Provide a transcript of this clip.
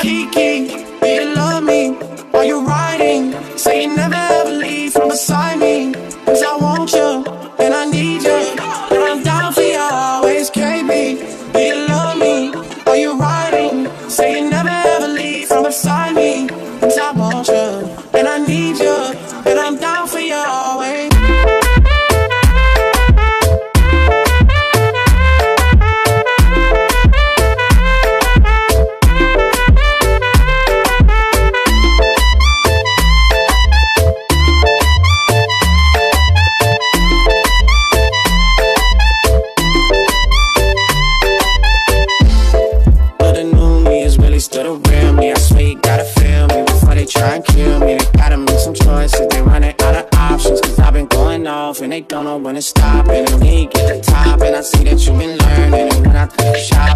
Kiki, do you love me? Are you riding? Say you never ever leave from beside me. Cause I want you, and I need you. And I'm down for you always, KB. Do you love me? Are you riding? Say you never ever leave from beside me. Cause I want you, and I need you. Is the real me. I swear you gotta feel me before they try and kill me. They gotta make some choices. They running out of options. Cause I've been going off and they don't know when to stop. And when you get the top, and I see that you've been learning. And when I a shot,